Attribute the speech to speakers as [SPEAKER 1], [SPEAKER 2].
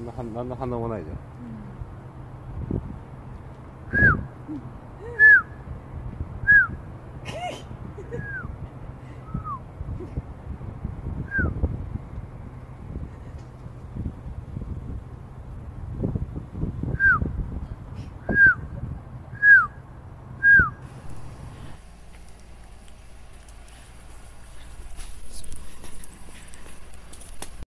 [SPEAKER 1] 何の反応もないじゃん。